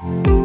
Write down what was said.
Bye.